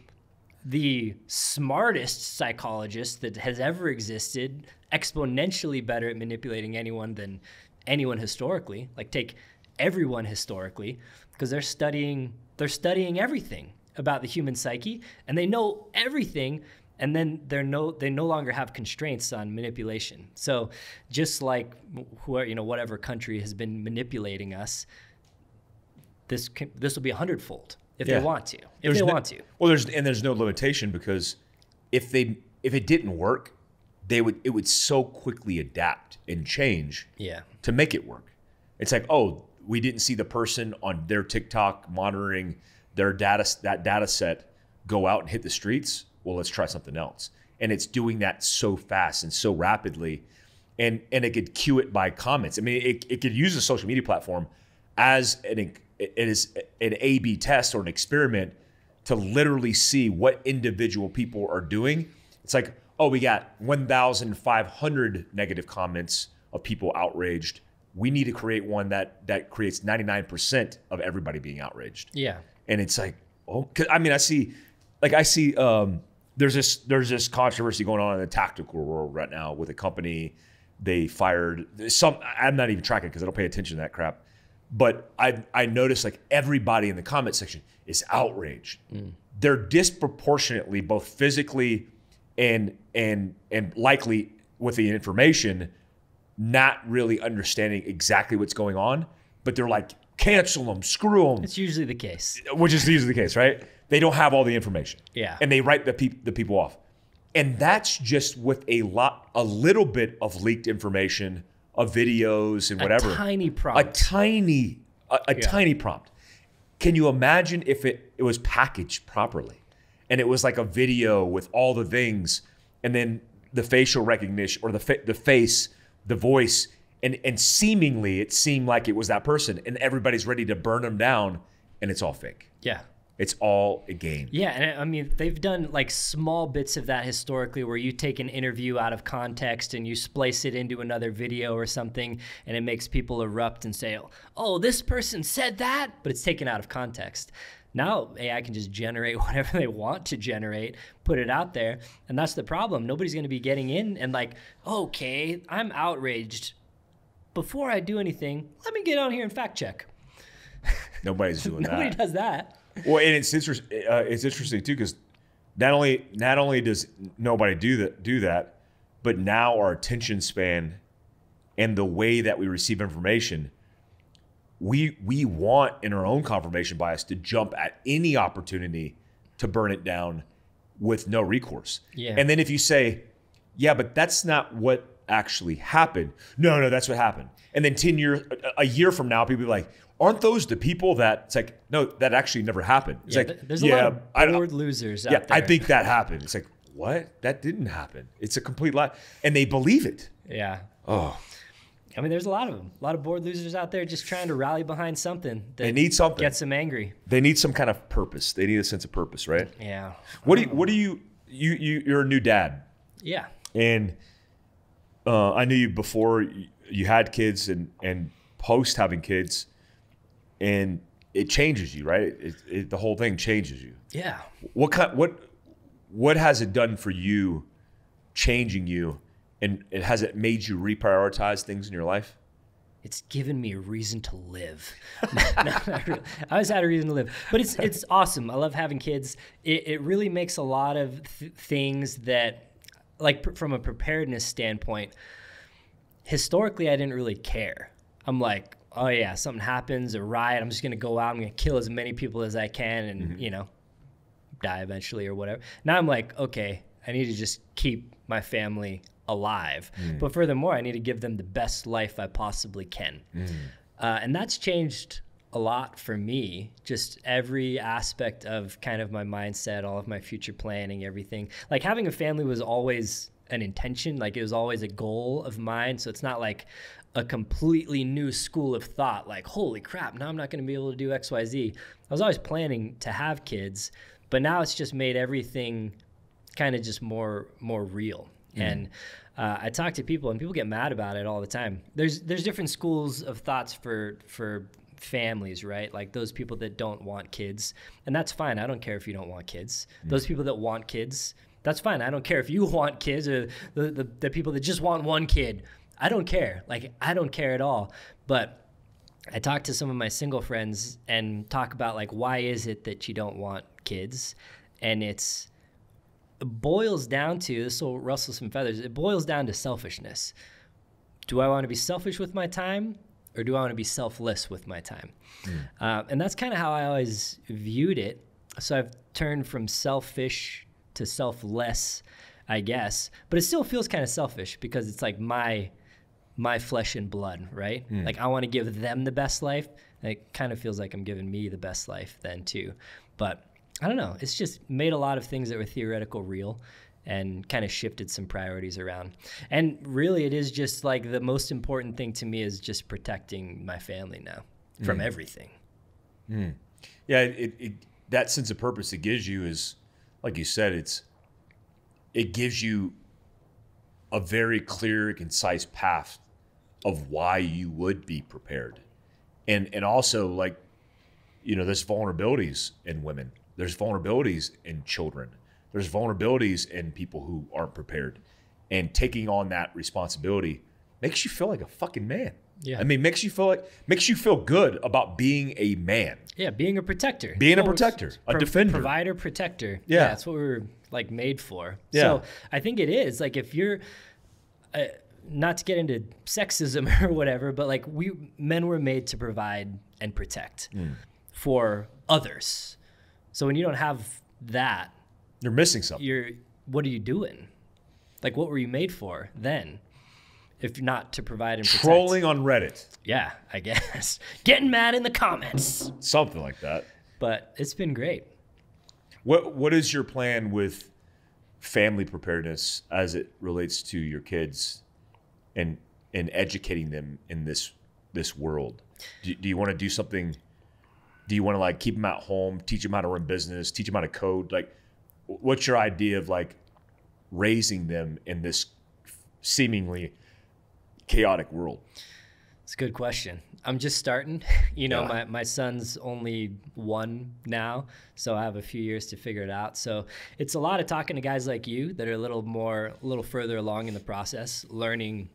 the smartest psychologist that has ever existed, exponentially better at manipulating anyone than anyone historically. Like take everyone historically, because they're studying they're studying everything about the human psyche, and they know everything. And then they're no they no longer have constraints on manipulation. So just like who you know whatever country has been manipulating us, this can, this will be a hundredfold if Yeah. they want to. If There's they no- want to. Well, there's and there's no limitation because if they if it didn't work, they would it would so quickly adapt and change Yeah. to make it work. It's like, oh, we didn't see the person on their TikTok monitoring their data that data set go out and hit the streets. Well, let's try something else. And it's doing that so fast and so rapidly. And and it could cue it by comments. I mean, it, it could use a social media platform as an it is an A B test or an experiment to literally see what individual people are doing. It's like, oh, we got 1,500 negative comments of people outraged. We need to create one that that creates 99% of everybody being outraged. Yeah. And it's like, oh, 'cause, I mean, I see, like, I see, um, there's this there's this controversy going on in the tactical world right now with a company. They fired some. I'm not even tracking because I don't pay attention to that crap. But I I noticed like everybody in the comment section is outraged. They're disproportionately both physically and and and likely with the information not really understanding exactly what's going on, but they're like cancel them, screw them, It's usually the case. which is usually the case, right? They don't have all the information. Yeah. And they write the, peop the people off. And that's just with a lot, a little bit of leaked information, of videos and whatever. A tiny prompt. a tiny, a, a tiny prompt. Can you imagine if it, it was packaged properly and it was like a video with all the things and then the facial recognition or the, fa- the face, the voice, and, and seemingly it seemed like it was that person and everybody's ready to burn them down and it's all fake. yeah. It's all a game. Yeah, and I mean they've done like small bits of that historically, where you take an interview out of context and you splice it into another video or something, and it makes people erupt and say, "Oh, this person said that," but it's taken out of context. Now AI can just generate whatever they want to generate, put it out there, and that's the problem. Nobody's going to be getting in and like, "Okay, I'm outraged." Before I do anything, let me get on here and fact check. Nobody's doing Nobody that. Nobody does that. Well, and it's interesting. Uh, it's interesting too because not only not only does nobody do that do that, but now our attention span and the way that we receive information, we we want in our own confirmation bias to jump at any opportunity to burn it down with no recourse. Yeah. And then if you say, yeah, but that's not what actually happened. No, no, that's what happened. And then 10 years, a- a year from now, people be like, aren't those the people that it's like, no, that actually never happened. It's Yeah, like, th- there's a yeah, lot of I don't- bored losers yeah. I think that happened. It's like, what? That didn't happen. It's a complete lie. And they believe it. Yeah. Oh, I mean, there's a lot of them. A lot of bored losers out there just trying to rally behind something that they need something. gets them angry. they need some kind of purpose. They need a sense of purpose, right? Yeah. What do you, what do you, you, you, you're a new dad. Yeah. And uh, I knew you before you, you had kids and, and post having kids, and it changes you, right? It, it, the whole thing changes you. Yeah. What kind? What what has it done for you, changing you, and it has it made you reprioritize things in your life? It's given me a reason to live. No, really. I always had a reason to live, but it's it's awesome. I love having kids. It, it really makes a lot of th- things that, like pr- from a preparedness standpoint, historically I didn't really care. I'm like, oh yeah, something happens, a riot. I'm just gonna go out. I'm gonna kill as many people as I can, and mm-hmm. you know, die eventually or whatever. Now I'm like, okay, I need to just keep my family alive. But furthermore, I need to give them the best life I possibly can. Uh, and that's changed a lot for me. Just every aspect of kind of my mindset, all of my future planning, everything. Like having a family was always an intention, like it was always a goal of mine. So it's not like a completely new school of thought, like, holy crap, now I'm not going to be able to do XYZ. I was always planning to have kids, but now it's just made everything kind of just more more real. And uh, I talk to people, and people get mad about it all the time. There's there's different schools of thoughts for for families, right? Like those people that don't want kids, and that's fine. I don't care if you don't want kids. Those people that want kids, that's fine. I don't care if you want kids or the, the, the people that just want one kid. I don't care. Like I don't care at all. But I talk to some of my single friends and talk about like why is it that you don't want kids, and it's it boils down to this will rustle some feathers. It boils down to selfishness. Do I want to be selfish with my time, or do I want to be selfless with my time? Uh, and that's kind of how I always viewed it. So I've turned from selfish to selfless, I guess. But it still feels kind of selfish because it's like my my flesh and blood, right? Like I want to give them the best life. And it kind of feels like I'm giving me the best life then too. But I don't know. It's just made a lot of things that were theoretical real and kind of shifted some priorities around. And really it is just like the most important thing to me is just protecting my family now from mm. everything. Mm. Yeah, it, it that sense of purpose it gives you is, like you said, it's it gives you a very clear, concise path of why you would be prepared, and and also like, you know, there's vulnerabilities in women, there's vulnerabilities in children, there's vulnerabilities in people who aren't prepared, and taking on that responsibility makes you feel like a fucking man. Yeah. I mean, makes you feel like makes you feel good about being a man. Yeah, being a protector. Being a Well, protector, a pro- defender. provider, protector. Yeah. that's what we're like made for. Yeah. So I think it is like if you're, uh, not to get into sexism or whatever, but like we men were made to provide and protect Hmm. for others. So when you don't have that, You're missing something. you're what are you doing? Like what were you made for then? If not to provide and protect. Trolling on Reddit, Yeah, I guess. Getting mad in the comments. something like that. But it's been great. What What is your plan with family preparedness as it relates to your kids, and and educating them in this this world? Do, do you want to do something? Do you want to like keep them at home, teach them how to run business, teach them how to code? Like, what's your idea of like raising them in this seemingly chaotic world? It's a good question. I'm just starting. You know, Yeah. my, my son's only one now, so I have a few years to figure it out. So it's a lot of talking to guys like you that are a little more, a little further along in the process, learning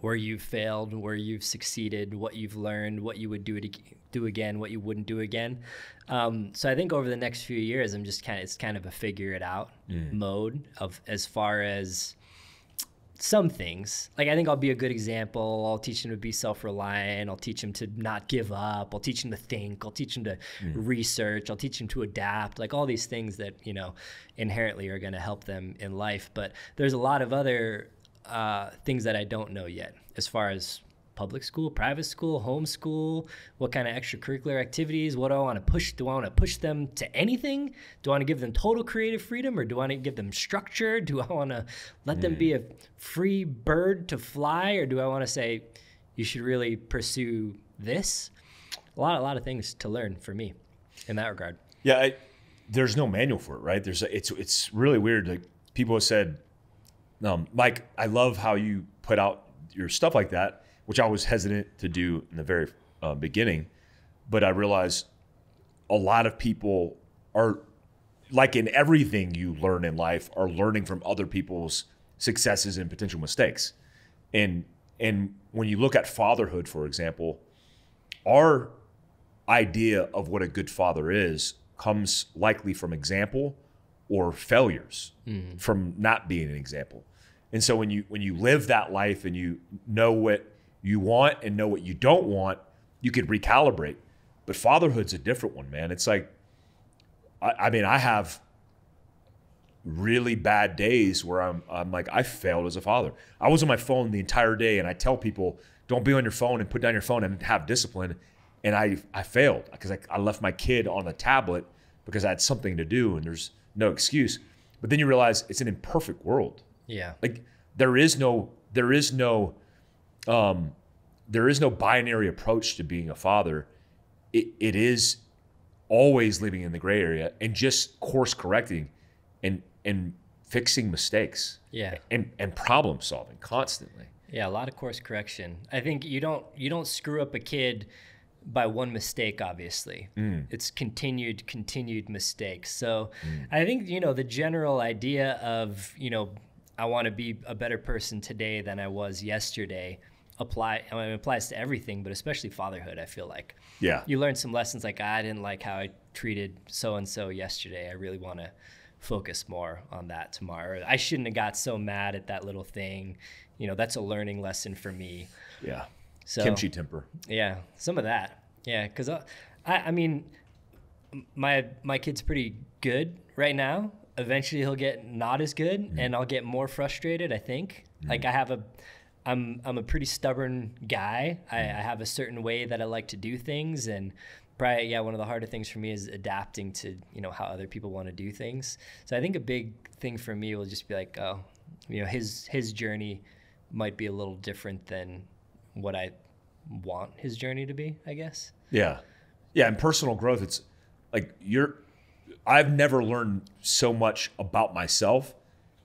where you've failed, where you've succeeded, what you've learned, what you would do it do again, what you wouldn't do again. Um, so I think over the next few years, I'm just kind of it's kind of a figure it out mode of as far as some things. Like I think I'll be a good example. I'll teach him to be self-reliant. I'll teach him to not give up. I'll teach him to think. I'll teach him to research. I'll teach him to adapt. Like all these things that you know inherently are going to help them in life. But there's a lot of other uh, things that I don't know yet, as far as public school, private school, homeschool, what kind of extracurricular activities, what do I want to push? Do I want to push them to anything? Do I want to give them total creative freedom or do I want to give them structure? Do I want to let them be a free bird to fly or do I want to say you should really pursue this? A lot a lot of things to learn for me in that regard. Yeah, I, there's no manual for it, right? There's a, it's it's really weird. Like people have said, um, Mike, I love how you put out your stuff like that, which I was hesitant to do in the very uh, beginning, but I realized a lot of people are like in everything you learn in life are learning from other people's successes and potential mistakes. And and when you look at fatherhood, for example, our idea of what a good father is comes likely from example or failures from not being an example. And so when you when you live that life and you know what you want and know what you don't want, you could recalibrate. But fatherhood's a different one, man. It's like I, I mean, I have really bad days where I'm I'm like I failed as a father. I was on my phone the entire day and I tell people don't be on your phone and put down your phone and have discipline and I I failed because I, I left my kid on the tablet because I had something to do and there's no excuse. But then you realize it's an imperfect world. Yeah. Like there is no there is no um there is no binary approach to being a father. It it is always living in the gray area and just course correcting and and fixing mistakes Yeah. and, and problem solving constantly. Yeah, a lot of course correction. I think you don't you don't screw up a kid by one mistake obviously. It's continued continued mistakes. So I think you know the general idea of, you know, I want to be a better person today than I was yesterday apply I mean, it applies to everything, but especially fatherhood, I feel like. Yeah. You learn some lessons like I didn't like how I treated so and so yesterday. I really want to focus more on that tomorrow. I shouldn't have got so mad at that little thing. You know, that's a learning lesson for me. Yeah. So Kimchi temper. yeah, some of that. Yeah, because uh, I, I mean, my my kid's pretty good right now. Eventually, he'll get not as good, mm. and I'll get more frustrated. I think. Mm. Like I have a, I'm I'm a pretty stubborn guy. I, mm. I have a certain way that I like to do things, and probably yeah, one of the harder things for me is adapting to you know how other people want to do things. So I think a big thing for me will just be like, oh, you know, his his journey might be a little different than what I want his journey to be, I guess. Yeah. Yeah. And personal growth, it's like you're, I've never learned so much about myself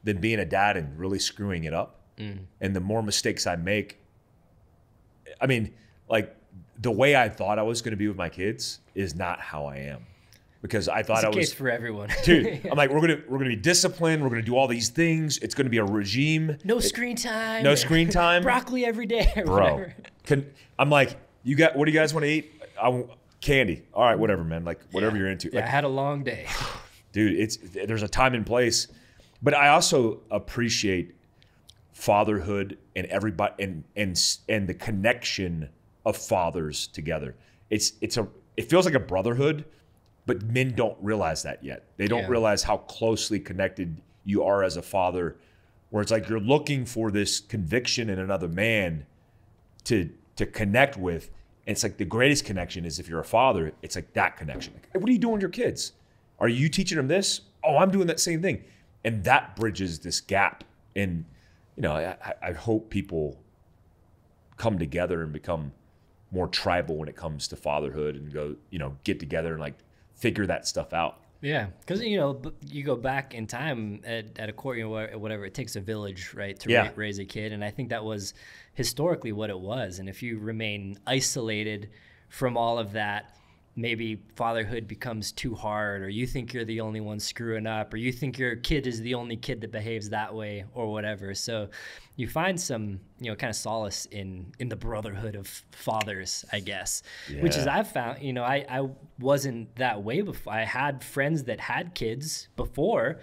than being a dad and really screwing it up. Mm. And the more mistakes I make, I mean, like the way I thought I was going to be with my kids is not how I am. Because I thought It's I the was case for everyone. dude. I'm like, we're gonna we're gonna be disciplined. We're gonna do all these things. It's gonna be a regime. no screen time. No screen time. Broccoli every day or bro. whatever. Can, I'm like, you got what do you guys want to eat? I candy. All right, whatever, man. Like whatever you're into. Yeah, I had a long day. dude, it's there's a time and place. But I also appreciate fatherhood and everybody and and and the connection of fathers together. It's it's a it feels like a brotherhood, but men don't realize that yet. They don't Yeah. realize how closely connected you are as a father where it's like you're looking for this conviction in another man to to connect with. And it's like the greatest connection is if you're a father, it's like that connection. Like, "Hey, what are you doing with your kids? Are you teaching them this? Oh, I'm doing that same thing. And that bridges this gap. And, you know, I, I- I hope people come together and become more tribal when it comes to fatherhood and go, you know, get together and like figure that stuff out. Yeah, because you know you go back in time at, at a court, you know, whatever. It takes a village, right, to Yeah. ra- raise a kid, and I think that was historically what it was. And if you remain isolated from all of that, maybe fatherhood becomes too hard, or you think you're the only one screwing up, or you think your kid is the only kid that behaves that way, or whatever. So you find some, you know, kind of solace in in the brotherhood of fathers, I guess, which is I've found, you know, I, I wasn't that way before. I had friends that had kids before.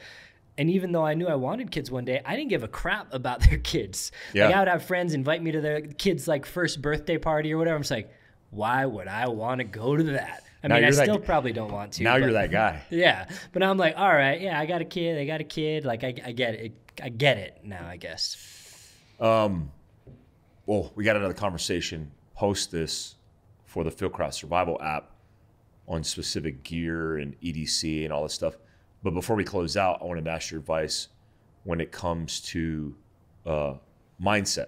And even though I knew I wanted kids one day, I didn't give a crap about their kids. Yeah. Like I would have friends invite me to their kids' like first birthday party or whatever. I'm just like, why would I want to go to that? I Now mean, I that still probably don't want to. now you're that guy. Yeah, but I'm like, all right, yeah, I got a kid. I got a kid. Like, I, I get it. I get it now. I guess. Um, well, we got another conversation post this for the Fieldcraft Survival app on specific gear and EDC and all this stuff. But before we close out, I wanted to ask your advice when it comes to uh, mindset.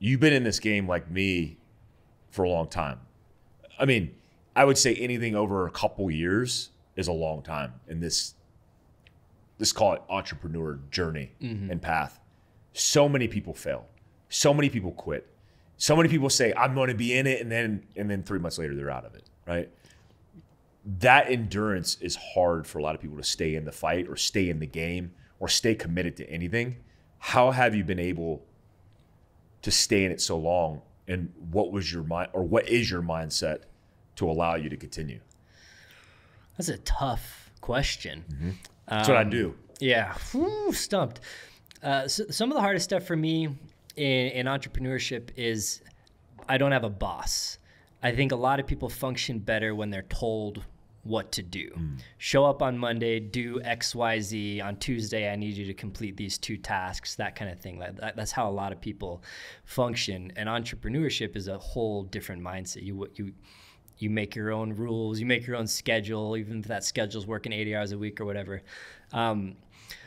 You've been in this game like me for a long time. I mean, I would say anything over a couple years is a long time in this. Let's call it entrepreneur journey mm-hmm. and path. So many people fail. So many people quit. So many people say, "I'm going to be in it," and then and then three months later they're out of it. Right? That endurance is hard for a lot of people to stay in the fight or stay in the game or stay committed to anything. How have you been able to stay in it so long? And what was your mind, or what is your mindset to allow you to continue? That's a tough question. That's what I Um, do. Yeah, Whew, stumped. Uh, so some of the hardest stuff for me in, in entrepreneurship is I don't have a boss. I think a lot of people function better when they're told what to do. Show up on Monday, do X, Y, Z. On Tuesday, I need you to complete these two tasks, that kind of thing. That, that's how a lot of people function. And entrepreneurship is a whole different mindset. You you you make your own rules, you make your own schedule, even if that schedule's working 80 hours a week or whatever. Um,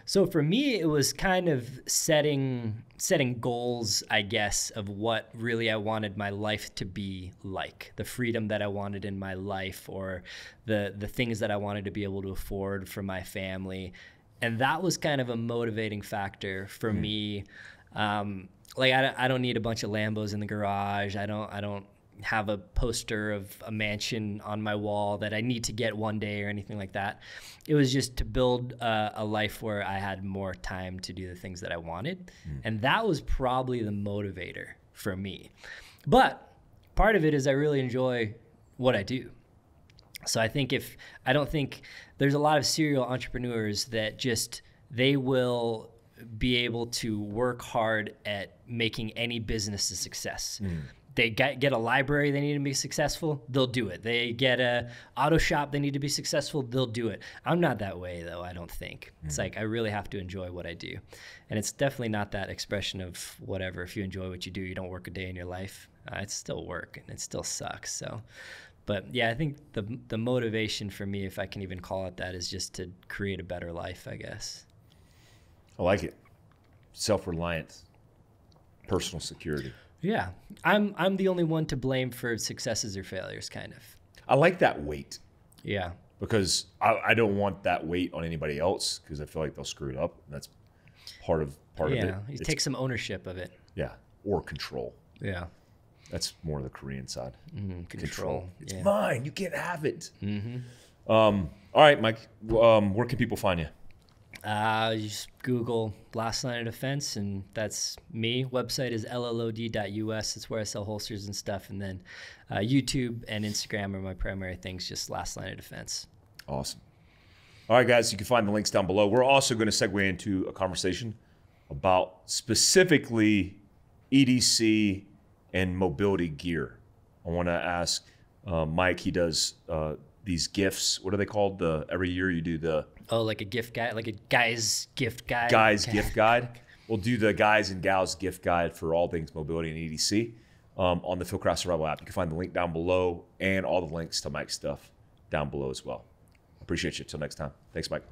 so for me, it was kind of setting setting goals, I guess, of what really I wanted my life to be like, the freedom that I wanted in my life, or the the things that I wanted to be able to afford for my family, and that was kind of a motivating factor for me. Um, like I, don't- I don't need a bunch of Lambos in the garage. I don't I don't have a poster of a mansion on my wall that I need to get one day or anything like that. It was just to build a, a life where I had more time to do the things that I wanted, hmm. and that was probably the motivator for me. But part of it is I really enjoy what I do. So I think if I don't think there's a lot of serial entrepreneurs that just they will be able to work hard at making any business a success. Hmm. They get, get a library they need to be successful, they'll do it. They get a auto shop they need to be successful, they'll do it. I'm not that way though, I don't think. It's like I really have to enjoy what I do. And it's definitely not that expression of whatever if you enjoy what you do, you don't work a day in your life. Uh, it's still work and it still sucks. So but yeah, I think the the motivation for me, if I can even call it that, is just to create a better life. I guess. I like it. Self reliance, personal security. Yeah, I'm I'm the only one to blame for successes or failures, kind of. I like that weight Yeah, because I, I don't want that weight on anybody else because I feel like they'll screw it up. And that's part of part of it. yeah. You take some ownership of it. yeah, or control. Yeah, That's more the Korean side. mm, control. It's yeah. mine. You can't have it. Mm-hmm. Um, all right, Mike. Um, where can people find you? Uh, you just Google Last Line of Defense, and that's me. Website is llod.us. It's where I sell holsters and stuff. And then uh, YouTube and Instagram are my primary things, just Last Line of Defense. Awesome. All right, guys, you can find the links down below. We're also going to segue into a conversation about specifically EDC and mobility gear. I want to ask uh, Mike. He does uh, these gifts. What are they called? The every year you do the Oh, like a gift guide, like a guy's gift guide. guys Okay. gift guide. We'll do the guys and gals gift guide for all things mobility and EDC um, on the Fieldcraft Survival app. You can find the link down below and all the links to Mike's stuff down below as well. Appreciate you. Till next time. Thanks, Mike.